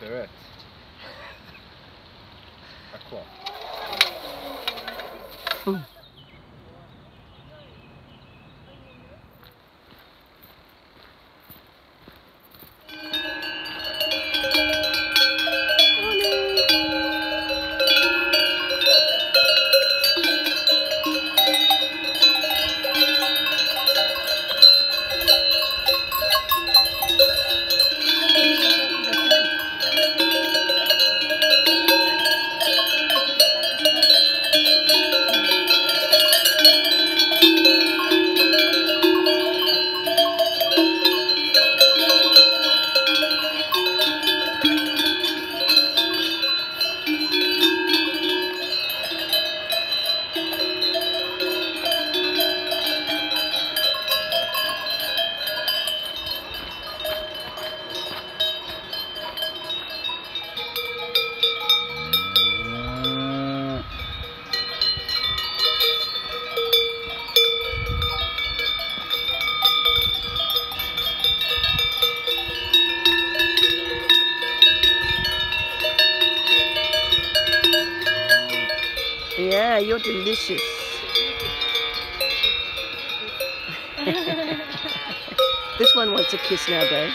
Ferret. À quoi Yeah, you're delicious. this one wants a kiss now, though.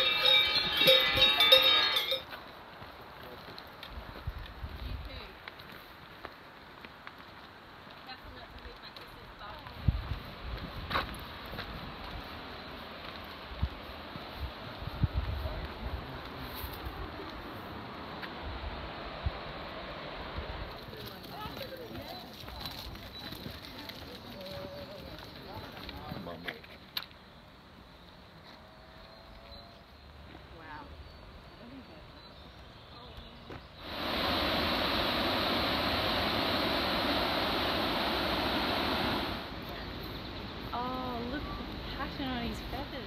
Pattern feathers.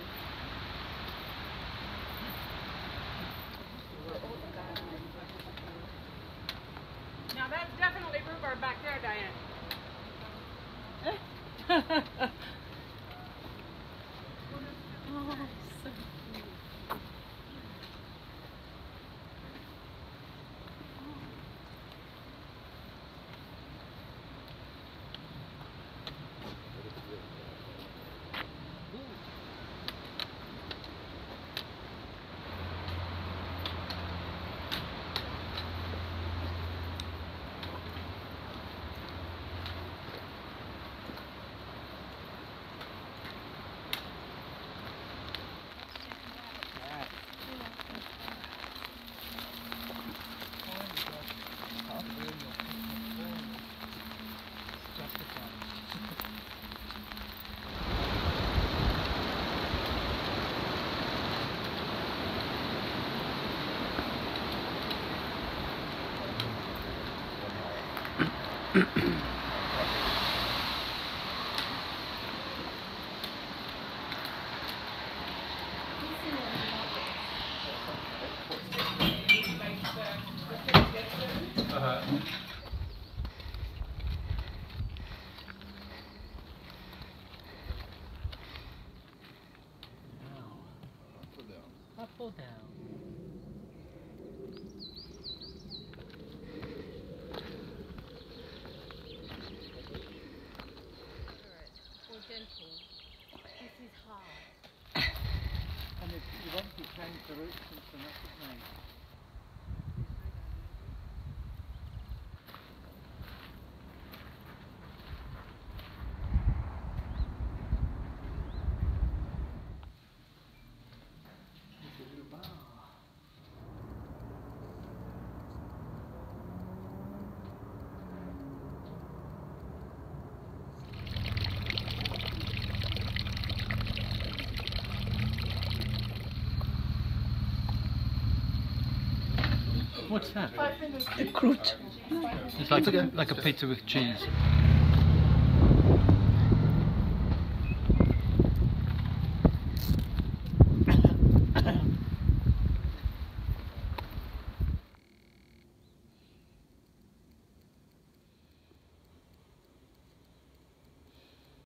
Now that's definitely rhubarb back there, Diane. Oh, so or down? The message name. What's that? A croûte. It's like a, like a pizza with cheese.